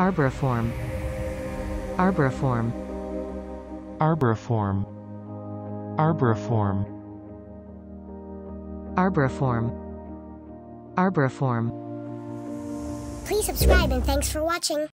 Arboriform. Arboriform. Arboriform. Arboriform. Arboriform. Arboriform. Please subscribe and thanks for watching.